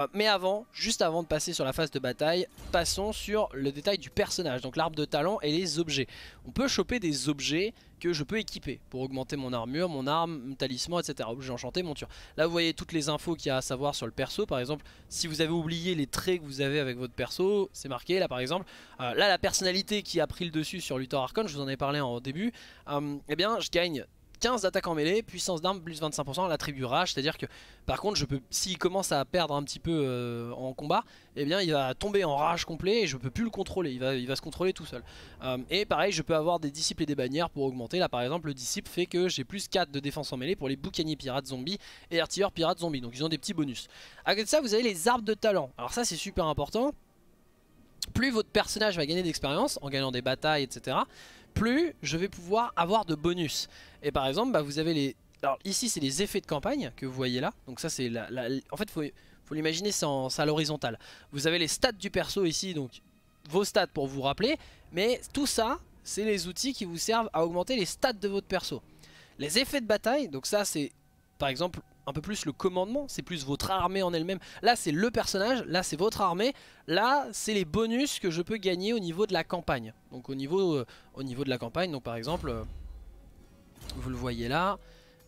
Euh, mais avant, juste avant de passer sur la phase de bataille, passons sur le détail du personnage, donc l'arbre de talent et les objets. On peut choper des objets que je peux équiper pour augmenter mon armure, mon arme, mon talisman, etc. Objet enchanté, monture. Là vous voyez toutes les infos qu'il y a à savoir sur le perso, par exemple si vous avez oublié les traits que vous avez avec votre perso, c'est marqué là par exemple. Euh, là la personnalité qui a pris le dessus sur Luthor Archon, je vous en ai parlé en début, euh, eh bien je gagne 15 d'attaque en mêlée, puissance d'arme plus 25% à l'attribut rage, c'est à dire que par contre je peux, s'il commence à perdre un petit peu euh, en combat, eh bien il va tomber en rage complet et je peux plus le contrôler, il va, se contrôler tout seul. Euh, et pareil je peux avoir des disciples et des bannières pour augmenter, là par exemple le disciple fait que j'ai plus 4 de défense en mêlée pour les boucaniers pirates zombies et artilleurs pirates zombies, donc ils ont des petits bonus. À côté ça vous avez les arbres de talent, alors ça c'est super important, plus votre personnage va gagner d'expérience en gagnant des batailles etc plus je vais pouvoir avoir de bonus. Et par exemple, bah, vous avez les... Alors ici, c'est les effets de campagne que vous voyez là. Donc ça, c'est la, En fait, faut, faut l'imaginer, c'est à l'horizontale. Vous avez les stats du perso ici, donc vos stats pour vous rappeler. Mais tout ça, c'est les outils qui vous servent à augmenter les stats de votre perso. Les effets de bataille, donc ça, c'est par exemple un peu plus le commandement, c'est plus votre armée en elle-même. Là c'est le personnage, là c'est votre armée, là c'est les bonus que je peux gagner au niveau de la campagne. Donc au niveau, euh, de la campagne, donc par exemple, euh, vous le voyez là,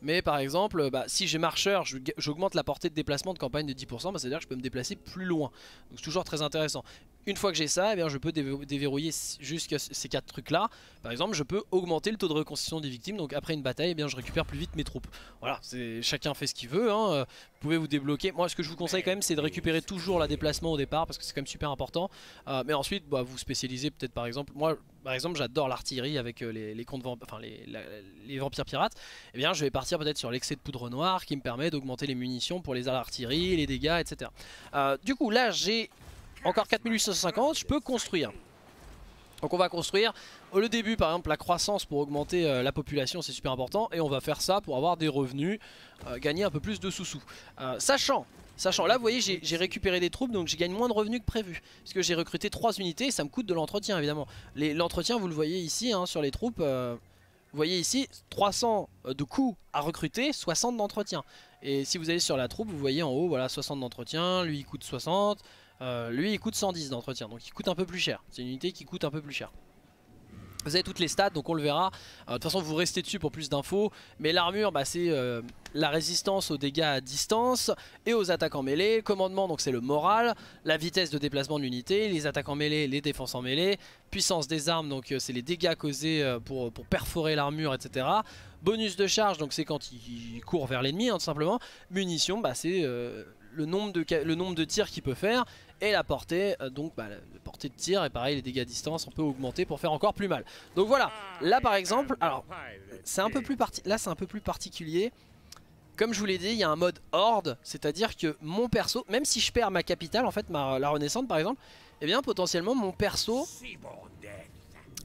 mais par exemple, bah, si j'ai marcheur, j'augmente la portée de déplacement de campagne de 10%, bah, c'est-à-dire que je peux me déplacer plus loin. Donc c'est toujours très intéressant. Une fois que j'ai ça, eh bien, je peux déverrouiller jusqu'à ces quatre trucs là. Par exemple, je peux augmenter le taux de reconstitution des victimes. Donc après une bataille, eh bien, je récupère plus vite mes troupes. Voilà, chacun fait ce qu'il veut. Hein. Vous pouvez vous débloquer. Moi, ce que je vous conseille quand même, c'est de récupérer toujours la déplacement au départ parce que c'est quand même super important. Euh, mais ensuite, bah, vous spécialisez peut-être par exemple. Moi, par exemple, j'adore l'artillerie avec euh, les, les, enfin, les, vampires pirates. Eh bien, je vais partir peut-être sur l'excès de poudre noire qui me permet d'augmenter les munitions pour les artilleries, les dégâts, etc. Euh, du coup, là, j'ai encore 4850, je peux construire. Donc on va construire, au début par exemple la croissance pour augmenter euh, la population c'est super important et on va faire ça pour avoir des revenus, euh, gagner un peu plus de sous-sous. Euh, sachant, sachant, là vous voyez j'ai récupéré des troupes donc j'ai gagné moins de revenus que prévu. Puisque j'ai recruté 3 unités ça me coûte de l'entretien évidemment. L'entretien vous le voyez ici hein, sur les troupes, vous voyez ici 300 de coûts à recruter, 60 d'entretien. Et si vous allez sur la troupe vous voyez en haut voilà 60 d'entretien, lui il coûte 60, euh, lui il coûte 110 d'entretien donc il coûte un peu plus cher. C'est une unité qui coûte un peu plus cher. Vous avez toutes les stats donc on le verra. Euh, De toute façon vous restez dessus pour plus d'infos. Mais l'armure bah, c'est euh, la résistance aux dégâts à distance Et aux attaques en mêlée. Commandement donc c'est le moral. La vitesse de déplacement de l'unité Les attaques en mêlée, les défenses en mêlée. Puissance des armes donc c'est les dégâts causés pour, perforer l'armure etc Bonus de charge donc c'est quand il court vers l'ennemi hein, tout simplement. Munitions bah, c'est le, nombre de, le nombre de tirs qu'il peut faire et la portée, euh, donc bah, la portée de tir et pareil les dégâts à distance on peut augmenter pour faire encore plus mal. Donc voilà, là par exemple, alors c'est un peu plus là c'est un peu plus particulier. Comme je vous l'ai dit, il y a un mode horde, c'est-à-dire que mon perso, même si je perds ma capitale, en fait ma, la renaissante par exemple, eh bien potentiellement mon perso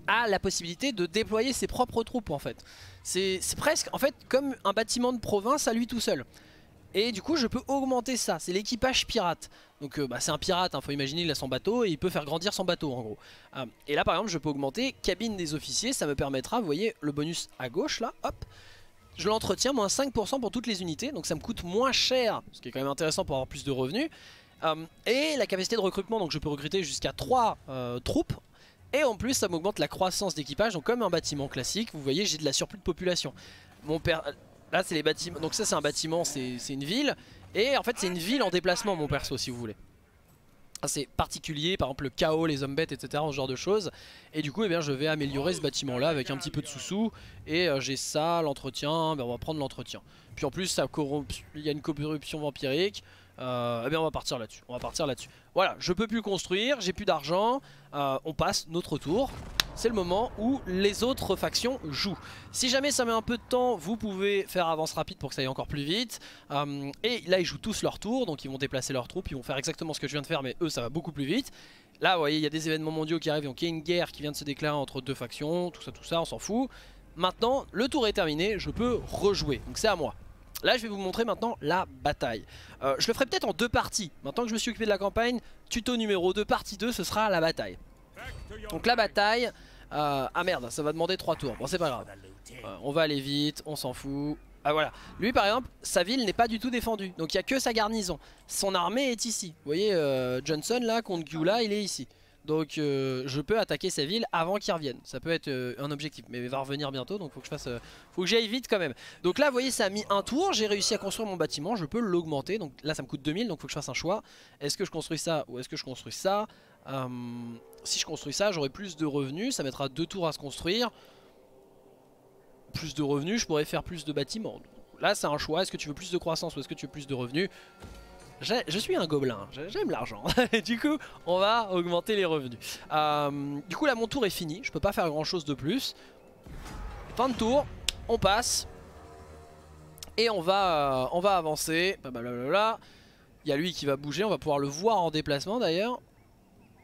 a la possibilité de déployer ses propres troupes en fait. C'est presque en fait comme un bâtiment de province à lui tout seul. Et du coup je peux augmenter ça, c'est l'équipage pirate. Donc euh, bah, c'est un pirate, il hein, faut imaginer il a son bateau et il peut faire grandir son bateau en gros. Euh, et là par exemple je peux augmenter cabine des officiers, ça me permettra, vous voyez le bonus à gauche là, hop. Je l'entretiens moins 5% pour toutes les unités, donc ça me coûte moins cher, ce qui est quand même intéressant pour avoir plus de revenus. Euh, et la capacité de recrutement, donc je peux recruter jusqu'à 3 troupes. Et en plus ça m'augmente la croissance d'équipage, donc comme un bâtiment classique, vous voyez j'ai de la surplus de population. Mon père, Là c'est les bâtiments, donc ça c'est un bâtiment, c'est une ville Et en fait c'est une ville en déplacement mon perso si vous voulez c'est particulier, par exemple le chaos, les hommes bêtes, etc. Ce genre de choses. Et du coup, eh je vais améliorer ce bâtiment-là avec un petit peu de sous-sous. Et euh, j'ai ça, l'entretien, ben, on va prendre l'entretien. Puis en plus, il y a une corruption vampirique. Euh, eh bien, on va partir là-dessus. On va partir là-dessus. Voilà, je peux plus construire, j'ai plus d'argent. Euh, on passe notre tour c'est le moment où les autres factions jouent. Si jamais ça met un peu de temps, vous pouvez faire avance rapide pour que ça aille encore plus vite. Euh, et là, ils jouent tous leur tour, donc ils vont déplacer leurs troupes, ils vont faire exactement ce que je viens de faire, mais eux, ça va beaucoup plus vite. Là, vous voyez, il y a des événements mondiaux qui arrivent, donc il y a une guerre qui vient de se déclarer entre deux factions, tout ça, tout ça, on s'en fout. Maintenant, le tour est terminé, je peux rejouer, donc c'est à moi. Là je vais vous montrer maintenant la bataille euh, Je le ferai peut-être en deux parties Maintenant que je me suis occupé de la campagne Tuto numéro 2, partie 2, ce sera la bataille donc la bataille, euh, ah merde, ça va demander 3 tours. Bon c'est pas grave. Euh, on va aller vite, on s'en fout. Ah voilà, lui par exemple, sa ville n'est pas du tout défendue, donc il n'y a que sa garnison. Son armée est ici. Vous voyez, Johnson là, contre Gyula, il est ici. Donc euh, je peux attaquer sa ville avant qu'il revienne. Ça peut être euh, un objectif, mais il va revenir bientôt, donc faut que je fasse, faut que j'aille vite quand même. Donc là, vous voyez, ça a mis un tour. J'ai réussi à construire mon bâtiment. Je peux l'augmenter. Donc là, ça me coûte 2000, donc faut que je fasse un choix. Est-ce que je construis ça ou est-ce que je construis ça? Si je construis ça, j'aurai plus de revenus. Ça mettra deux tours à se construire. Plus de revenus, je pourrais faire plus de bâtiments. Là, c'est un choix. Est-ce que tu veux plus de croissance ou est-ce que tu veux plus de revenus? Je suis un gobelin, j'aime l'argent. du coup, on va augmenter les revenus. Euh, du coup, là, mon tour est fini. Je peux pas faire grand chose de plus. Fin de tour, on passe. Et on va, euh, on va avancer. Il y a lui qui va bouger, on va pouvoir le voir en déplacement d'ailleurs.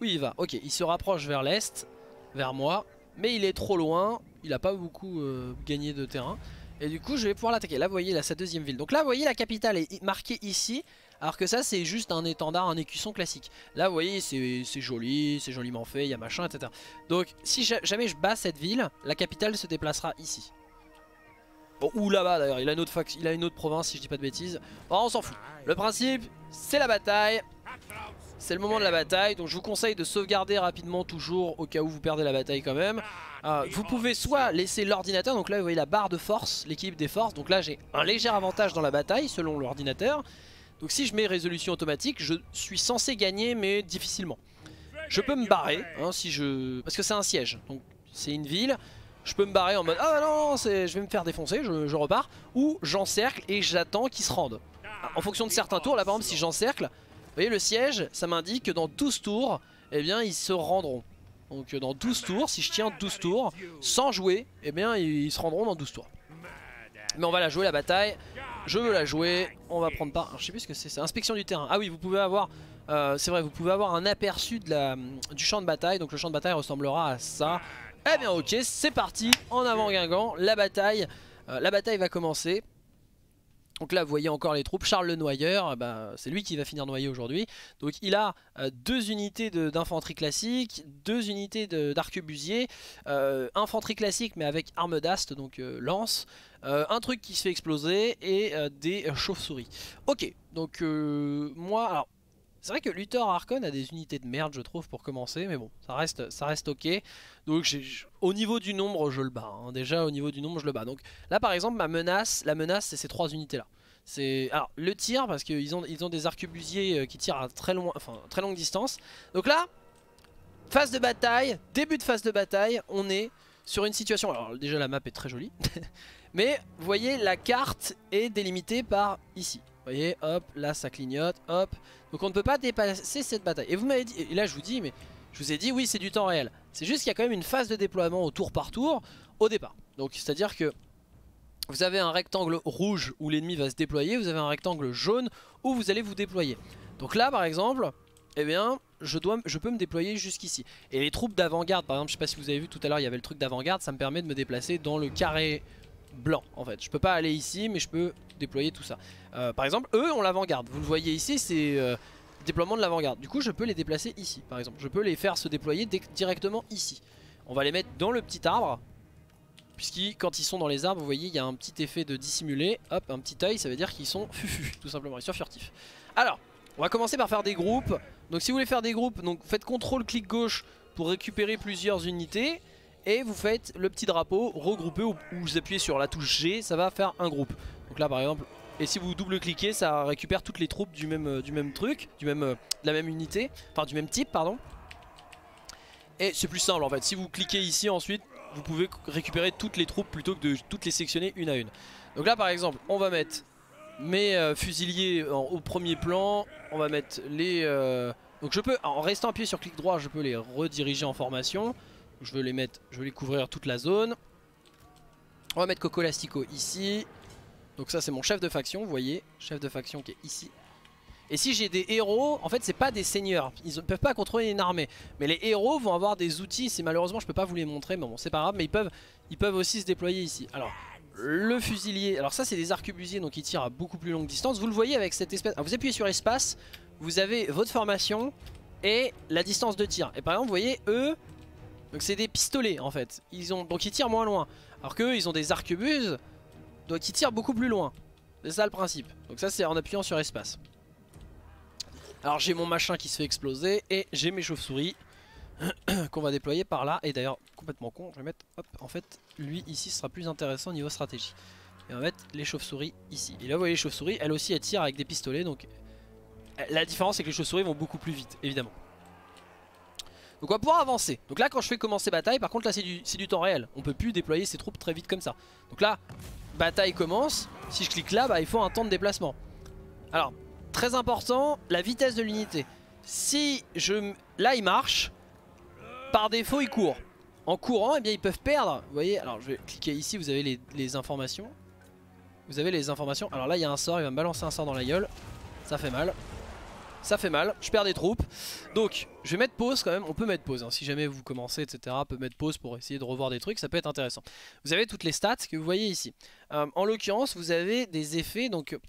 Oui, il va. Ok, il se rapproche vers l'est, vers moi. Mais il est trop loin, il n'a pas beaucoup euh, gagné de terrain. Et du coup, je vais pouvoir l'attaquer. Là, vous voyez, là, sa deuxième ville. Donc là, vous voyez, la capitale est marquée ici. Alors que ça c'est juste un étendard, un écusson classique. Là vous voyez c'est joli, c'est joliment fait, il y a machin etc. Donc si jamais je bats cette ville, la capitale se déplacera ici. Bon, ou là-bas d'ailleurs, il, a une autre province si je dis pas de bêtises. Bon on s'en fout. Le principe c'est la bataille. C'est le moment de la bataille, donc je vous conseille de sauvegarder rapidement toujours au cas où vous perdez la bataille quand même. Euh, vous pouvez soit laisser l'ordinateur, donc là vous voyez la barre de force, l'équilibre des forces, donc là j'ai un léger avantage dans la bataille selon l'ordinateur. Donc si je mets résolution automatique, je suis censé gagner mais difficilement. Je peux me barrer, hein, si je... parce que c'est un siège, donc c'est une ville. Je peux me barrer en mode ah non, je vais me faire défoncer, je, repars. Ou j'encercle et j'attends qu'ils se rendent. En fonction de certains tours, là par exemple si j'encercle, vous voyez le siège, ça m'indique que dans 12 tours, eh bien ils se rendront. Donc dans 12 tours, si je tiens 12 tours, sans jouer, eh bien ils se rendront dans 12 tours. Mais on va la jouer la bataille. Je veux la jouer. On va prendre part. je sais plus ce que c'est. C'est inspection du terrain. Ah oui, vous pouvez avoir. Euh, c'est vrai, vous pouvez avoir un aperçu du champ de bataille. Donc le champ de bataille ressemblera à ça. Eh bien, ok, c'est parti. En avant Guingamp, la bataille. Euh, la bataille va commencer. Donc là vous voyez encore les troupes, Charles le Noyeur, bah, c'est lui qui va finir noyer aujourd'hui. Donc il a euh, deux unités d'infanterie classique, deux unités d'arquebusier, euh, infanterie classique mais avec arme d'ast, donc euh, lance, un truc qui se fait exploser et des chauves-souris. Ok, donc moi, c'est vrai que Luthor Archon a des unités de merde je trouve pour commencer mais bon ça reste, ça reste ok. Donc au niveau du nombre je le bats hein. déjà au niveau du nombre je le bats. Donc là par exemple ma menace, la menace c'est ces trois unités là c'est alors le tir parce qu'ils ont, ils ont des arquebusiers euh, qui tirent à très, loin, enfin, très longue distance. Donc là phase de bataille, début de phase de bataille on est sur une situation, alors déjà la map est très jolie Mais vous voyez la carte est délimitée par ici vous voyez, hop, là ça clignote, hop. Donc on ne peut pas dépasser cette bataille. Et vous m'avez dit, et là je vous dis, mais je vous ai dit, oui c'est du temps réel. C'est juste qu'il y a quand même une phase de déploiement au tour par tour au départ. Donc c'est à dire que vous avez un rectangle rouge où l'ennemi va se déployer, vous avez un rectangle jaune où vous allez vous déployer. Donc là par exemple, eh bien je, dois, je peux me déployer jusqu'ici. Et les troupes d'avant-garde, par exemple, je sais pas si vous avez vu tout à l'heure, il y avait le truc d'avant-garde, ça me permet de me déplacer dans le carré blanc en fait. Je peux pas aller ici mais je peux déployer tout ça. Euh, par exemple eux ont l'avant-garde. Vous le voyez ici c'est euh, déploiement de l'avant-garde. Du coup je peux les déplacer ici par exemple. Je peux les faire se déployer directement ici. On va les mettre dans le petit arbre. Puisqu'ils quand ils sont dans les arbres vous voyez il y a un petit effet de dissimuler. Hop un petit œil ça veut dire qu'ils sont fufu tout simplement. Ils sont furtifs. Alors on va commencer par faire des groupes. Donc si vous voulez faire des groupes donc faites CTRL clic gauche pour récupérer plusieurs unités et vous faites le petit drapeau regroupé ou vous appuyez sur la touche G, ça va faire un groupe. Donc là par exemple, et si vous double-cliquez, ça récupère toutes les troupes du même, euh, du même truc, du même, euh, de la même unité, enfin du même type pardon. Et c'est plus simple en fait, si vous cliquez ici ensuite, vous pouvez récupérer toutes les troupes plutôt que de toutes les sectionner une à une. Donc là par exemple, on va mettre mes euh, fusiliers au premier plan, on va mettre les... donc je peux, en restant appuyé sur clic droit, je peux les rediriger en formation je veux les mettre, je veux les couvrir toute la zone. On va mettre Coco Lastico ici. Donc ça c'est mon chef de faction, vous voyez, chef de faction qui est ici. Et si j'ai des héros, en fait c'est pas des seigneurs, ils ne peuvent pas contrôler une armée. Mais les héros vont avoir des outils, malheureusement je peux pas vous les montrer, mais bon c'est pas grave, mais ils peuvent, ils peuvent aussi se déployer ici. Alors le fusilier, alors ça c'est des arquebusiers donc ils tirent à beaucoup plus longue distance. Vous le voyez avec cette espèce, vous appuyez sur espace, vous avez votre formation et la distance de tir. Et par exemple vous voyez eux, donc c'est des pistolets en fait. Ils ont, donc ils tirent moins loin. Alors qu'eux ils ont des arquebuses. donc il tire beaucoup plus loin. C'est ça le principe. Donc ça c'est en appuyant sur espace. Alors j'ai mon machin qui se fait exploser et j'ai mes chauves-souris qu'on va déployer par là. Et d'ailleurs complètement con, je vais mettre, hop, en fait lui ici sera plus intéressant au niveau stratégie. Et on va mettre les chauves-souris ici. Et là vous voyez les chauves-souris, elles aussi elles tirent avec des pistolets donc la différence c'est que les chauves-souris vont beaucoup plus vite évidemment. Donc on va pouvoir avancer. Donc là quand je fais commencer bataille, par contre là c'est du, temps réel. On peut plus déployer ses troupes très vite comme ça. Donc là, bataille commence. Si je clique là, bah, il faut un temps de déplacement. Alors, très important, la vitesse de l'unité. Si je... Là il marche, par défaut il court. En courant, eh bien ils peuvent perdre. Vous voyez, alors je vais cliquer ici, vous avez les, les informations. Vous avez les informations. Alors là il y a un sort, il va me balancer un sort dans la gueule. Ça fait mal ça fait mal, je perds des troupes. Donc je vais mettre pause quand même, on peut mettre pause, hein. si jamais vous commencez etc, on peut mettre pause pour essayer de revoir des trucs, ça peut être intéressant. Vous avez toutes les stats que vous voyez ici. Euh, en l'occurrence vous avez des effets, donc vous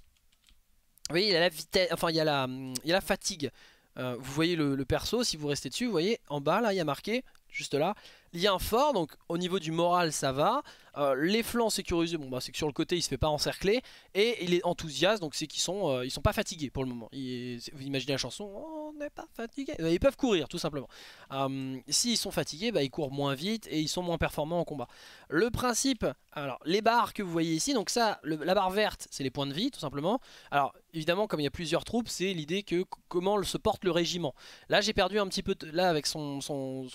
voyez il y a la vitesse, enfin il y a la, fatigue. Euh, vous voyez le, le, perso, si vous restez dessus, vous voyez en bas là il y a marqué, juste là, lien fort, donc au niveau du moral ça va. Euh, les flancs sécurisés, bah c'est que sur le côté il se fait pas encercler. Et il est enthousiaste, donc c'est qu'ils sont, euh, ils sont pas fatigués pour le moment. vous imaginez la chanson, on n'est pas fatigué. Euh, ils peuvent courir tout simplement. S'ils sont fatigués, bah, ils courent moins vite et ils sont moins performants en combat. Le principe, alors les barres que vous voyez ici, donc ça, la barre verte c'est les points de vie tout simplement. Alors évidemment comme il y a plusieurs troupes, c'est l'idée que comment se porte le régiment. Là j'ai perdu un petit peu, là avec son,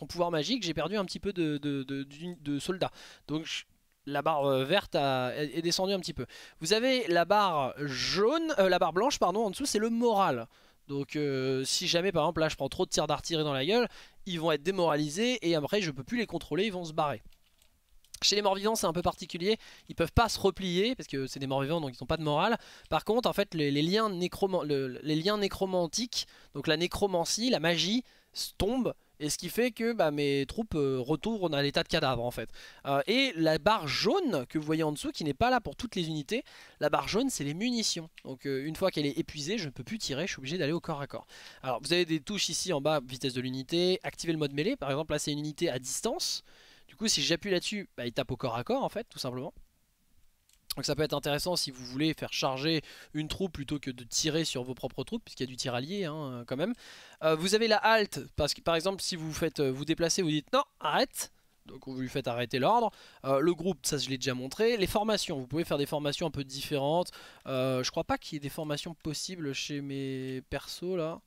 pouvoir magique, j'ai perdu un petit peu de, de, de soldats. Donc la barre euh, verte est descendue un petit peu. Vous avez la barre jaune, euh, la barre blanche pardon, en dessous c'est le moral. Donc euh, si jamais par exemple là je prends trop de tirs d'artillerie dans la gueule, ils vont être démoralisés et après je peux plus les contrôler, ils vont se barrer. Chez les morts vivants c'est un peu particulier, ils peuvent pas se replier parce que c'est des morts vivants donc ils n'ont pas de morale. Par contre en fait les, liens, les liens nécromantiques, donc la nécromancie, la magie tombent et ce qui fait que bah, mes troupes euh, retournent à l'état de cadavre en fait. Euh, et la barre jaune que vous voyez en dessous, qui n'est pas là pour toutes les unités, la barre jaune c'est les munitions. Donc euh, une fois qu'elle est épuisée, je ne peux plus tirer, je suis obligé d'aller au corps à corps. Alors vous avez des touches ici en bas, vitesse de l'unité, activer le mode mêlée, par exemple là c'est une unité à distance. Du coup si j'appuie là-dessus, bah, il tape au corps à corps en fait, tout simplement. Donc ça peut être intéressant si vous voulez faire charger une troupe plutôt que de tirer sur vos propres troupes, puisqu'il y a du tir allié hein, quand même. Euh, vous avez la halte, parce que par exemple si vous faites euh, vous déplacez, vous dites non, arrête donc vous lui faites arrêter l'ordre. Euh, le groupe, ça je l'ai déjà montré. Les formations, vous pouvez faire des formations un peu différentes. je crois pas qu'il y ait des formations possibles chez mes persos là.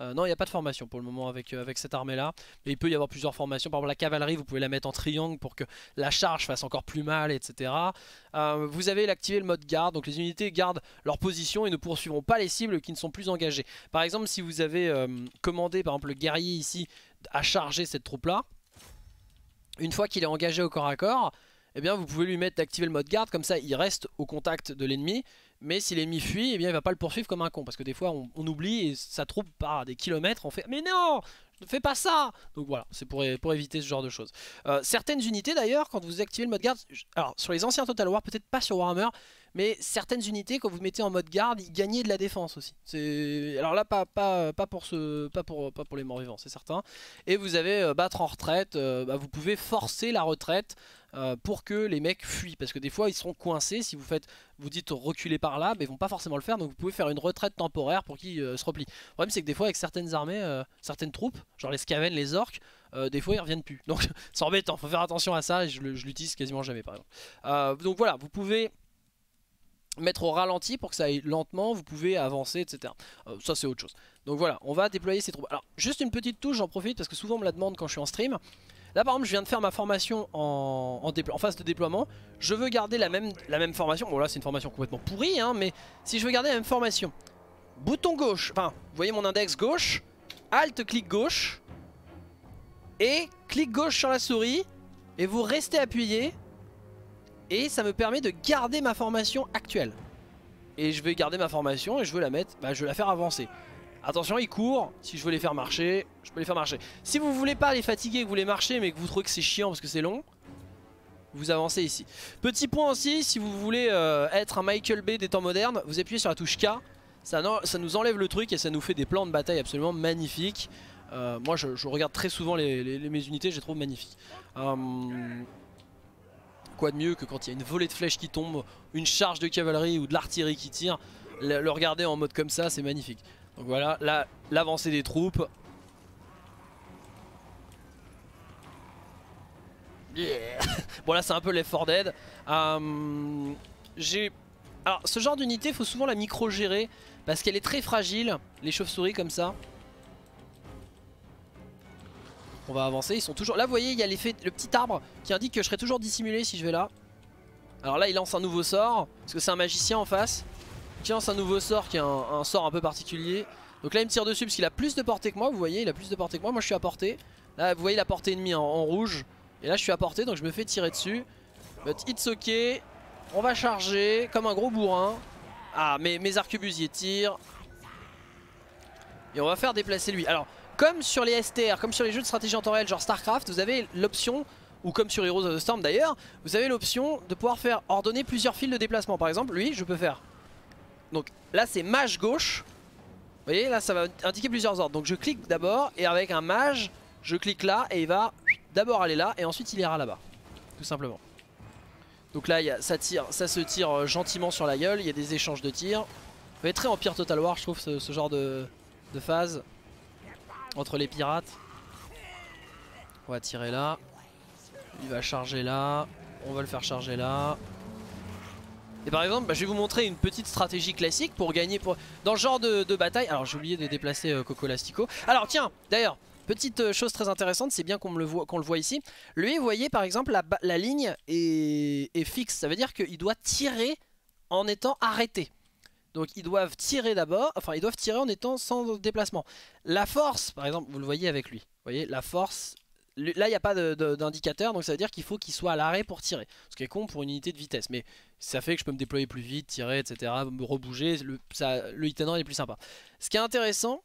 Euh, non, il n'y a pas de formation pour le moment avec, euh, avec cette armée-là. Mais il peut y avoir plusieurs formations. Par exemple, la cavalerie, vous pouvez la mettre en triangle pour que la charge fasse encore plus mal, etc. Euh, vous avez l'activer le mode garde. Donc les unités gardent leur position et ne poursuivront pas les cibles qui ne sont plus engagées. Par exemple, si vous avez commandé, par exemple, le guerrier ici à charger cette troupe-là, une fois qu'il est engagé au corps à corps, eh bien, vous pouvez lui mettre d'activer le mode garde. Comme ça, il reste au contact de l'ennemi. Mais si l'ennemi fuit, eh bien il va pas le poursuivre comme un con. Parce que des fois on, oublie et ça troupe par des kilomètres. On fait mais non ne fais pas ça Donc voilà, c'est pour, éviter ce genre de choses. Euh, certaines unités d'ailleurs, quand vous activez le mode garde, alors sur les anciens Total War, peut-être pas sur Warhammer, mais certaines unités, quand vous mettez en mode garde, ils gagnaient de la défense aussi. Alors là, pas pour les morts vivants, c'est certain. Et vous avez euh, battre en retraite, euh, bah, vous pouvez forcer la retraite euh, pour que les mecs fuient. Parce que des fois, ils seront coincés. Si vous faites, vous dites reculer par là, mais ils vont pas forcément le faire. Donc vous pouvez faire une retraite temporaire pour qu'ils se replient. Le problème, c'est que des fois, avec certaines armées, certaines troupes, genre les Skaven, les orques, des fois ils reviennent plus. Donc c'est embêtant, faut faire attention à ça. Et je l'utilise quasiment jamais par exemple. donc voilà, vous pouvez mettre au ralenti pour que ça aille lentement, vous pouvez avancer, etc. Euh, ça c'est autre chose. Donc voilà, on va déployer ces troupes. Alors juste une petite touche, j'en profite parce que souvent on me la demande quand je suis en stream. Là par exemple je viens de faire ma formation en, phase de déploiement. Je veux garder la même, formation. Bon là c'est une formation complètement pourrie, hein, mais si je veux garder la même formation. Bouton gauche, enfin vous voyez mon index gauche, Alt clic gauche, et clic gauche sur la souris, et vous restez appuyé et ça me permet de garder ma formation actuelle. Et je vais garder ma formation et je veux la mettre, bah, je la faire avancer. Attention, il court. Si je veux les faire marcher, je peux les faire marcher. Si vous voulez pas les fatiguer, que vous voulez marcher, mais que vous trouvez que c'est chiant parce que c'est long, vous avancez ici. Petit point aussi, si vous voulez euh, être un Michael Bay des temps modernes, vous appuyez sur la touche K. Ça, nous enlève le truc et ça nous fait des plans de bataille absolument magnifiques. Euh, moi, je, regarde très souvent mes unités, je les trouve magnifiques. Euh, quoi de mieux que quand il y a une volée de flèches qui tombe, une charge de cavalerie ou de l'artillerie qui tire, le, regarder en mode comme ça c'est magnifique. Donc voilà, là l'avancée des troupes. bon là c'est un peu l'effort Dead. Euh, j'ai... Alors ce genre d'unité faut souvent la micro-gérer parce qu'elle est très fragile, les chauves-souris comme ça. On va avancer, ils sont toujours... Là vous voyez il y a l'effet, le petit arbre qui indique que je serai toujours dissimulé si je vais là. Alors là il lance un nouveau sort, parce que c'est un magicien en face. Il lance un nouveau sort qui est un, sort un peu particulier. Donc là il me tire dessus parce qu'il a plus de portée que moi, vous voyez, il a plus de portée que moi, moi je suis à portée. Là vous voyez la portée ennemie en, rouge. Et là je suis à portée donc je me fais tirer dessus. But it's ok. On va charger comme un gros bourrin. Ah mais mes arquebusiers tirent. Et on va faire déplacer lui. Alors comme sur les STR, comme sur les jeux de stratégie en temps réel genre Starcraft, vous avez l'option, ou comme sur Heroes of the Storm d'ailleurs, vous avez l'option de pouvoir faire ordonner plusieurs fils de déplacement. Par exemple, lui, je peux faire. Donc là, c'est mage gauche. Vous voyez, là, ça va indiquer plusieurs ordres. Donc je clique d'abord, et avec un mage, je clique là, et il va d'abord aller là, et ensuite il ira là-bas. Tout simplement. Donc là, ça, tire, ça se tire euh, gentiment sur la gueule, il y a des échanges de tirs. Vous voyez, très Empire Total War, je trouve, ce, genre de phase entre les pirates. On va tirer là. Il va charger là. On va le faire charger là. Et par exemple, bah, je vais vous montrer une petite stratégie classique pour gagner dans le genre de, bataille. Alors j'ai oublié de déplacer euh, Coco Lastico. Alors tiens, d'ailleurs, petite euh, chose très intéressante, c'est bien qu'on le, voit, le voit ici. Lui, vous voyez par exemple, la, ligne est, est fixe. Ça veut dire qu'il doit tirer en étant arrêté. Donc ils doivent tirer d'abord, enfin ils doivent tirer en étant sans déplacement. La force, par exemple, vous le voyez avec lui. Vous voyez, la force, là il n'y a pas d'indicateur, donc ça veut dire qu'il faut qu'il soit à l'arrêt pour tirer. Ce qui est con pour une unité de vitesse, mais ça fait que je peux me déployer plus vite, tirer, etc., me rebouger, le, ça, est plus sympa. Ce qui est intéressant,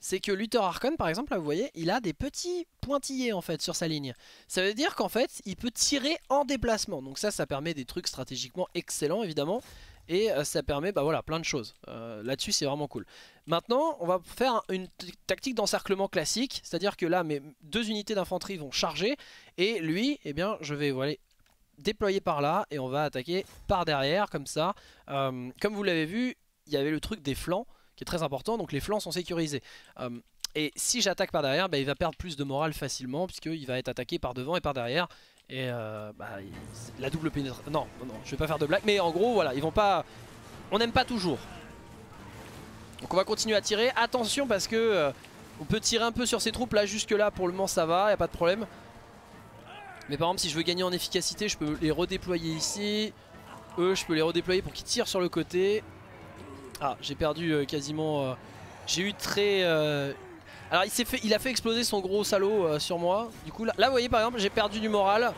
c'est que Luther Archon par exemple, là vous voyez, il a des petits pointillés en fait sur sa ligne. Ça veut dire qu'en fait, il peut tirer en déplacement. Donc ça, ça permet des trucs stratégiquement excellents évidemment et euh, ça permet bah voilà, plein de choses. Euh, là-dessus c'est vraiment cool. Maintenant on va faire une tactique d'encerclement classique, c'est-à-dire que là mes deux unités d'infanterie vont charger et lui, eh bien je vais déployer par là et on va attaquer par derrière comme ça. Euh, comme vous l'avez vu, il y avait le truc des flancs qui est très important, donc les flancs sont sécurisés. et si j'attaque par derrière, bah, il va perdre plus de morale facilement puisqu'il va être attaqué par devant et par derrière. Et euh, bah, la double pénétration. Non, non, je vais pas faire de blague. Mais en gros, voilà, ils vont pas. On n'aime pas toujours. Donc on va continuer à tirer. Attention parce que euh, on peut tirer un peu sur ces troupes là. Jusque là, pour le moment, ça va, y a pas de problème. Mais par exemple, si je veux gagner en efficacité, je peux les redéployer ici. Eux, je peux les redéployer pour qu'ils tirent sur le côté. Ah, j'ai perdu euh, quasiment. j'ai eu très alors il, fait, il a fait exploser son gros salaud euh, sur moi. Du coup là, vous voyez par exemple j'ai perdu du moral.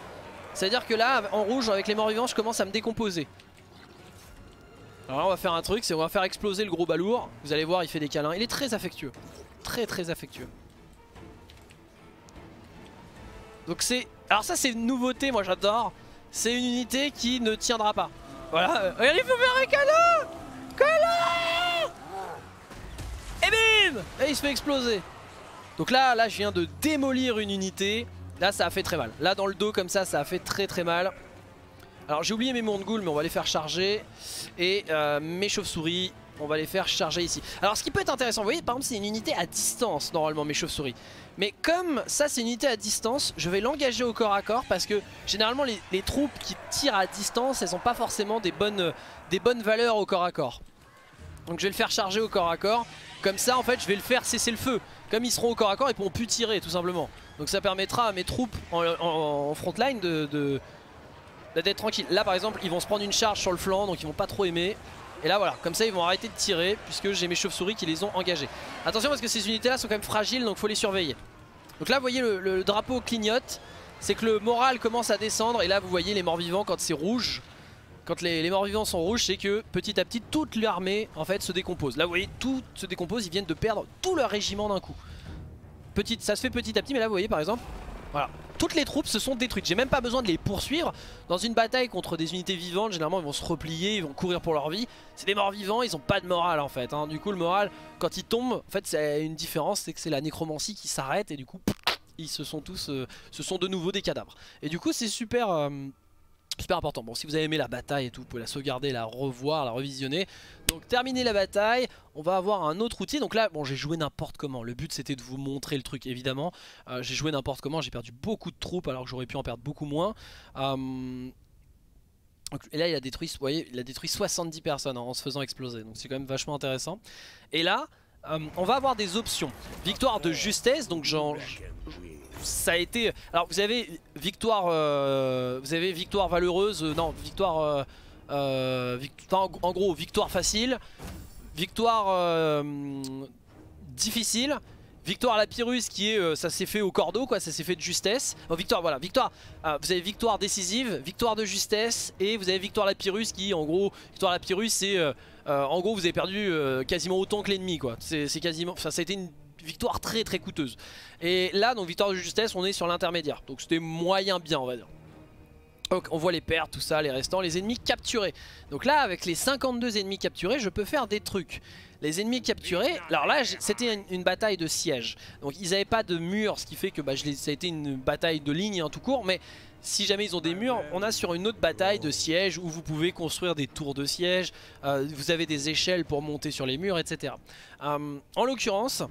C'est à dire que là en rouge avec les morts vivants je commence à me décomposer. Alors là on va faire un truc c'est on va faire exploser le gros balourd. Vous allez voir il fait des câlins. Il est très affectueux. Très très affectueux. Donc c'est... Alors ça c'est une nouveauté moi j'adore. C'est une unité qui ne tiendra pas. Voilà. Il faut faire un câlin Câlin Et bim Et il se fait exploser. Donc là, là, je viens de démolir une unité. Là, ça a fait très mal. Là, dans le dos, comme ça, ça a fait très très mal. Alors, j'ai oublié mes Mongoul, mais on va les faire charger. Et euh, mes chauves-souris, on va les faire charger ici. Alors, ce qui peut être intéressant, vous voyez, par exemple, c'est une unité à distance, normalement, mes chauves-souris. Mais comme ça, c'est une unité à distance, je vais l'engager au corps à corps parce que généralement, les, troupes qui tirent à distance, elles n'ont pas forcément des bonnes valeurs au corps à corps. Donc, je vais le faire charger au corps à corps. Comme ça, en fait, je vais le faire cesser le feu. Comme ils seront au corps à corps, ils pourront plus tirer, tout simplement. Donc ça permettra à mes troupes en, frontline de d'être tranquille. Là, par exemple, ils vont se prendre une charge sur le flanc, donc ils vont pas trop aimer. Et là, voilà, comme ça, ils vont arrêter de tirer, puisque j'ai mes chauves-souris qui les ont engagés. Attention, parce que ces unités-là sont quand même fragiles, donc faut les surveiller. Donc là, vous voyez, le drapeau clignote. C'est que le moral commence à descendre, et là, vous voyez les morts-vivants, quand c'est rouge, quand les, morts vivants sont rouges, c'est que petit à petit, toute l'armée en fait se décompose. Là, vous voyez, tout se décompose, ils viennent de perdre tout leur régiment d'un coup. Petite, ça se fait petit à petit, mais là, vous voyez, par exemple, voilà, toutes les troupes se sont détruites. J'ai même pas besoin de les poursuivre. Dans une bataille contre des unités vivantes, généralement, ils vont se replier, ils vont courir pour leur vie. C'est des morts vivants, ils ont pas de morale en fait. Hein. Du coup, le moral, quand ils tombent, en fait, c'est une différence, c'est que c'est la nécromancie qui s'arrête et du coup, ils se sont tous, euh, ce sont de nouveau des cadavres. Et du coup, c'est super. Euh, Super important. Bon, si vous avez aimé la bataille et tout, vous pouvez la sauvegarder, la revoir, la revisionner. Donc, terminer la bataille. On va avoir un autre outil. Donc là, bon, j'ai joué n'importe comment. Le but, c'était de vous montrer le truc, évidemment. Euh, j'ai joué n'importe comment. J'ai perdu beaucoup de troupes alors que j'aurais pu en perdre beaucoup moins. Euh, et là, il a détruit, vous voyez, il a détruit 70 personnes en se faisant exploser. Donc, c'est quand même vachement intéressant. Et là, euh, on va avoir des options. Victoire de justesse. Donc, genre ça a été... Alors vous avez victoire, euh, vous avez victoire valeureuse, euh, non, victoire, euh, en gros, victoire facile, victoire difficile, victoire à la Pyrrhus qui est, ça s'est fait au cordeau quoi, ça s'est fait de justesse. victoire, voilà, victoire, vous avez victoire décisive, victoire de justesse et vous avez victoire à la Pyrrhus qui en gros, victoire à la Pyrrhus c'est, en gros vous avez perdu quasiment autant que l'ennemi quoi. C'est quasiment, enfin ça a été une victoire très très coûteuse. Et là, donc victoire de justesse, on est sur l'intermédiaire. Donc c'était moyen bien, on va dire. Donc on voit les pertes, tout ça, les restants, les ennemis capturés. Donc là, avec les 52 ennemis capturés, je peux faire des trucs. Les ennemis capturés, alors là c'était une, bataille de siège. Donc ils n'avaient pas de mur, ce qui fait que bah, ça a été une bataille de ligne en tout court. Mais si jamais ils ont des murs, on a sur une autre bataille de siège où vous pouvez construire des tours de siège. Euh, vous avez des échelles pour monter sur les murs, etc. Euh, en l'occurrence,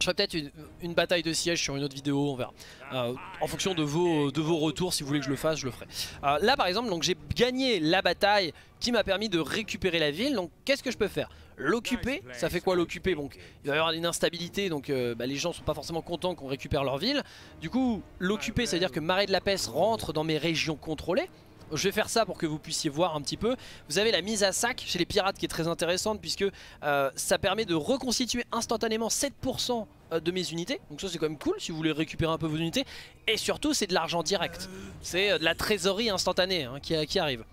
je ferai peut-être une, bataille de siège sur une autre vidéo, on verra. Euh, en fonction de vos, de vos retours, si vous voulez que je le fasse, je le ferai. Là par exemple, j'ai gagné la bataille qui m'a permis de récupérer la ville. Donc qu'est-ce que je peux faire? L'occuper, ça fait quoi l'occuper Donc il va y avoir une instabilité, donc euh, bah, les gens sont pas forcément contents qu'on récupère leur ville. Du coup, l'occuper, ça veut dire que Marais de la Peste rentre dans mes régions contrôlées. Je vais faire ça pour que vous puissiez voir un petit peu. Vous avez la mise à sac chez les pirates qui est très intéressante puisque euh, ça permet de reconstituer instantanément 7% euh, de mes unités. Donc ça c'est quand même cool si vous voulez récupérer un peu vos unités. Et surtout c'est de l'argent direct. C'est de la trésorerie instantanée hein, qui, arrive.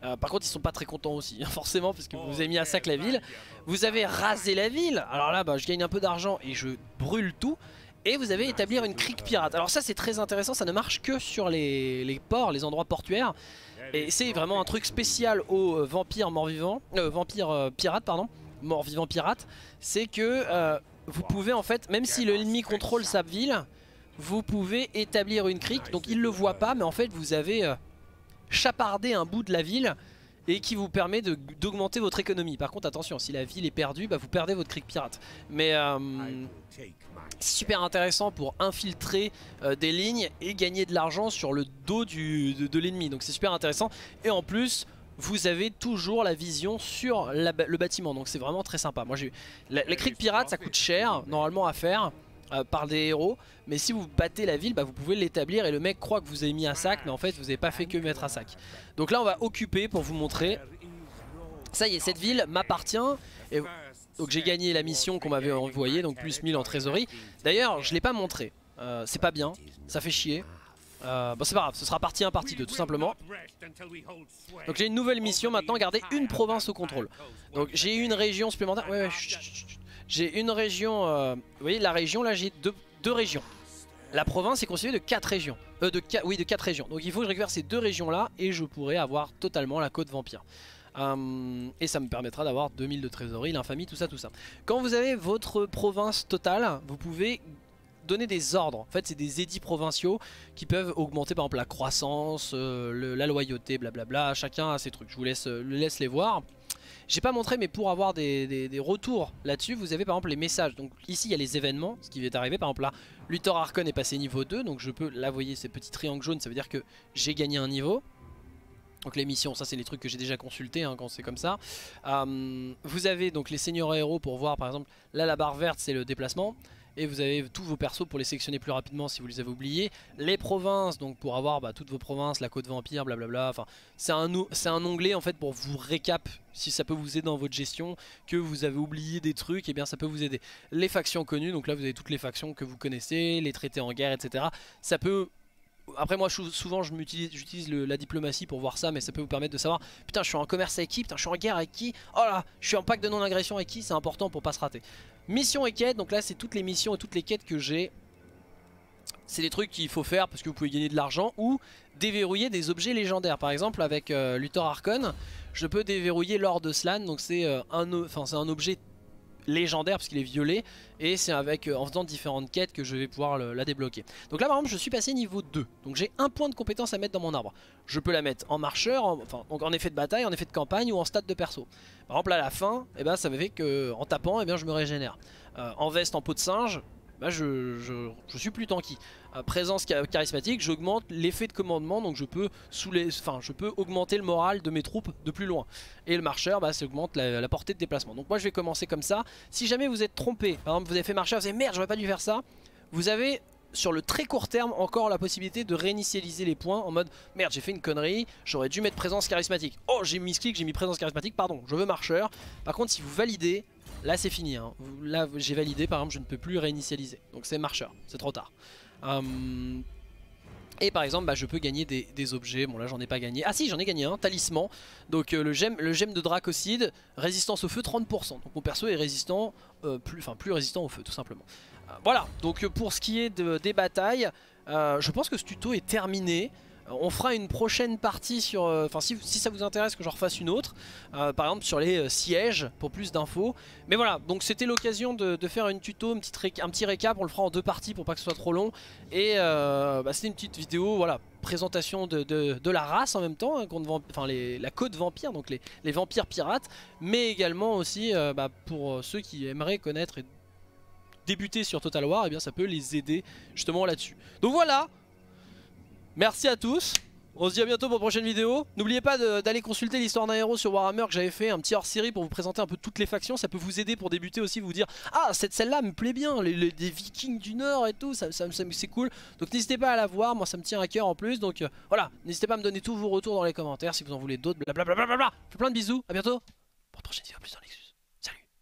Par contre ils sont pas très contents aussi forcément parce que vous avez mis à sac la ville. Vous avez rasé la ville. Alors là bah, je gagne un peu d'argent et je brûle tout. Et vous avez établir une crique pirate. Alors ça c'est très intéressant, ça ne marche que sur les ports, les endroits portuaires. Et c'est vraiment un truc spécial aux euh, vampires morts-vivants, euh, vampires euh, pirates pardon, morts-vivants pirates, c'est que vous pouvez en fait, même si l'ennemi contrôle sa ville, vous pouvez établir une crique, donc il le voit pas, mais en fait vous avez chapardé un bout de la ville et qui vous permet d'augmenter votre économie. Par contre attention, si la ville est perdue, bah, vous perdez votre crique pirate. Mais super intéressant pour infiltrer euh, des lignes et gagner de l'argent sur le dos de, l'ennemi. Donc c'est super intéressant. Et en plus, vous avez toujours la vision sur le bâtiment. Donc c'est vraiment très sympa. Moi j'ai la, la crique pirate, ça coûte cher normalement à faire. Euh, par des héros mais si vous battez la ville bah, vous pouvez l'établir et le mec croit que vous avez mis à sac mais en fait vous n'avez pas fait que mettre à sac donc là on va occuper pour vous montrer ça y est cette ville m'appartient et donc j'ai gagné la mission qu'on m'avait envoyée, donc plus 1000 en trésorerie. D'ailleurs, je l'ai pas montré. Euh, c'est pas bien, ça fait chier. Euh, bon c'est pas grave, ce sera partie 1, partie 2 tout simplement. Donc j'ai une nouvelle mission maintenant, garder une province au contrôle. Donc j'ai une région supplémentaire. Ouais, ouais, j'ai une région, euh, vous voyez la région là j'ai deux, deux, régions. La province est constituée de 4 régions. Euh, de, oui de 4 régions. Donc il faut que je récupère ces deux régions là et je pourrai avoir totalement la côte vampire. Euh, et ça me permettra d'avoir 2000 de trésorerie, l'infamie, tout ça, tout ça. Quand vous avez votre province totale, vous pouvez donner des ordres. En fait, c'est des édits provinciaux qui peuvent augmenter par exemple la croissance, euh, la loyauté, blablabla. Chacun a ses trucs. Je vous euh, laisse les voir. J'ai pas montré, mais pour avoir des, retours là-dessus, vous avez par exemple les messages. Donc ici, il y a les événements, ce qui est arrivé. Par exemple là, Luthor Archon est passé niveau 2, donc je peux, là, vous voyez ces petits triangles jaunes, ça veut dire que j'ai gagné un niveau. Donc les missions, ça c'est les trucs que j'ai déjà consultés hein, quand c'est comme ça. Euh, vous avez donc les seigneurs héros pour voir par exemple, là la barre verte c'est le déplacement. Et vous avez tous vos persos pour les sélectionner plus rapidement si vous les avez oubliés. Les provinces, donc pour avoir bah, toutes vos provinces, la côte vampire, blablabla. Enfin, c'est un, un onglet en fait pour vous récap, si ça peut vous aider dans votre gestion, que vous avez oublié des trucs, et eh bien ça peut vous aider. Les factions connues, donc là vous avez toutes les factions que vous connaissez, les traités en guerre, etc. Ça peut après moi souvent j'utilise la diplomatie pour voir ça mais ça peut vous permettre de savoir putain je suis en commerce avec qui, putain je suis en guerre avec qui, oh là je suis en pacte de non-agression avec qui, c'est important pour pas se rater. Mission et quête, donc là c'est toutes les missions et toutes les quêtes que j'ai. C'est des trucs qu'il faut faire parce que vous pouvez gagner de l'argent ou déverrouiller des objets légendaires. Par exemple avec euh, Luthor Archon, je peux déverrouiller l'or de Slan, donc c'est euh, un, un objet légendaire parce qu'il est violet et c'est avec en faisant différentes quêtes que je vais pouvoir la débloquer. Donc là par exemple je suis passé niveau 2 donc j'ai un point de compétence à mettre dans mon arbre. Je peux la mettre en marcheur, enfin donc en effet de bataille, en effet de campagne ou en stade de perso. Par exemple à la fin, eh ben, ça me fait que en tapant eh bien, je me régénère. en veste en peau de singe, bah je, je, suis plus tanky. présence charismatique, j'augmente l'effet de commandement, donc je peux, sous enfin, je peux augmenter le moral de mes troupes de plus loin. Et le marcheur, bah, ça augmente la, portée de déplacement. Donc moi je vais commencer comme ça. Si jamais vous êtes trompé, par exemple vous avez fait marcheur, vous avez merde, j'aurais pas dû faire ça, vous avez sur le très court terme encore la possibilité de réinitialiser les points en mode merde j'ai fait une connerie, j'aurais dû mettre présence charismatique. Oh j'ai mis clic, j'ai mis présence charismatique, pardon, je veux marcheur. Par contre si vous validez, Là c'est fini, hein. là j'ai validé par exemple je ne peux plus réinitialiser, donc c'est marcheur, c'est trop tard. Hum, et par exemple bah, je peux gagner des, objets, bon là j'en ai pas gagné, ah si j'en ai gagné un, talisman, donc euh, le, gemme, de Dracocide, résistance au feu 30%, donc mon perso est résistant, euh, plus, enfin plus résistant au feu tout simplement. Euh, voilà, donc pour ce qui est des batailles, je pense que ce tuto est terminé. Euh, on fera une prochaine partie sur... Euh, enfin si, ça vous intéresse que j'en refasse une autre. Euh, par exemple sur les sièges pour plus d'infos. Mais voilà, donc c'était l'occasion de, faire une tuto, un petit récap. On le fera en deux parties pour pas que ce soit trop long. Et bah, c'était une petite vidéo, voilà, présentation de, la race en même temps. Hein, enfin la côte vampire, donc les, vampires pirates. Mais également aussi bah, pour ceux qui aimeraient connaître et débuter sur Total War, et eh bien ça peut les aider justement là-dessus. Donc voilà, Merci à tous. On se dit à bientôt pour une prochaine vidéo. N'oubliez pas d'aller consulter l'histoire d'un héros sur Warhammer que j'avais fait, un petit hors-série pour vous présenter un peu toutes les factions. Ça peut vous aider pour débuter aussi, vous dire Ah, cette celle-là me plaît bien, les, vikings du Nord et tout, ça, c'est cool. Donc n'hésitez pas à la voir, moi ça me tient à cœur en plus. Donc euh, voilà, n'hésitez pas à me donner tous vos retours dans les commentaires si vous en voulez d'autres, blablabla. Je fais plein de bisous, à bientôt pour une prochaine vidéo plus dans.